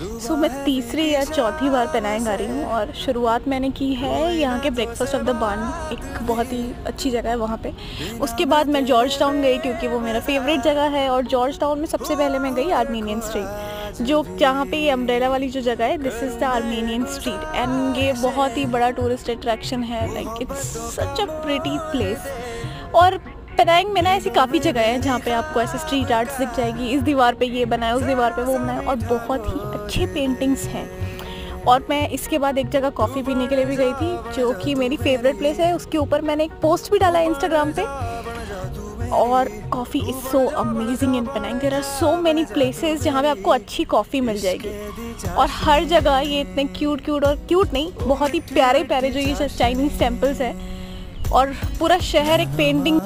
सो मैं तीसरी या चौथी बार पेनांग आ रही हूँ और शुरुआत मैंने की है यहाँ के ब्रेकफास्ट ऑफ़ द बन एक बहुत ही अच्छी जगह है वहाँ पे। उसके बाद मैं जॉर्ज टाउन गई क्योंकि वो मेरा फेवरेट जगह है और जॉर्ज टाउन में सबसे पहले मैं गई आर्मीनियन स्ट्रीट जो जहाँ पे अम्ब्रेला वाली जो जगह है this is the Armenian street and ये बहुत ही बड़ा टूरिस्ट अट्रैक्शन है like it's such a pretty place और पेनांग में ना ऐसी काफ़ी जगह है जहाँ पे आपको ऐसे स्ट्रीट आर्ट्स दिख जाएगी। इस दीवार पे ये बना है उस दीवार पे वो बना है और बहुत ही अच्छे पेंटिंग्स हैं। और मैं इसके बाद एक जगह कॉफ़ी पीने के लिए भी गई थी, जो कि मेरी फेवरेट प्लेस है। उसके ऊपर मैंने एक पोस्ट भी डाला है इंस्टाग्राम पर और coffee is so amazing in Penang there are so many places जहाँ पे आपको अच्छी कॉफ़ी मिल जाएगी। और हर जगह ये इतने क्यूट क्यूट और क्यूट नहीं, बहुत ही प्यारे प्यारे जो ये चाइनीज़ टेम्पल्स हैं। और पूरा शहर एक पेंटिंग